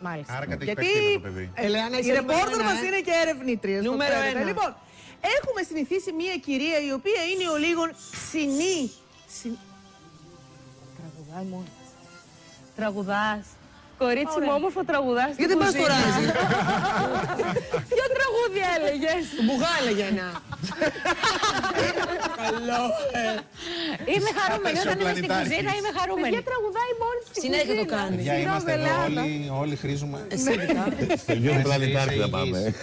Μάλιστα. Άρα κατ' Γιατί εκπαιδεύει το παιδί. Ελεάνα, οι είσαι ρεπόρτερ νούμερο μας ένα, ε. είναι και ερευνήτριε. Νούμερο ένα. Λοιπόν, έχουμε συνηθίσει μία κυρία η οποία είναι ο λίγων ξινή. Ξυ- Τραγουδάει μόνο. Τραγουδάς. Κορίτσι μου, Ωραία. όμορφο τραγουδάς. στην Γιατί δεν πας στο κουζίνα. ράζι. Ποιο τραγούδι έλεγες; Του μπουγά έλεγε ένα. Καλό, ε. Είμαι χαρούμενη. Όταν είμαι στην Εξωπλανητάρχης. κουζίνα είμαι χαρούμενη. Παιδιά τραγουδάει μόνη της στην Συνέχεια το κουζίνα. κάνεις. Παιδιά, είμαστε εδώ Ελλάδα. όλοι, όλοι χρήζουμε. Εσύ ειδικά. Στο γιο Εσύ πλανητάρχη είσαι θα πάμε. υγιής.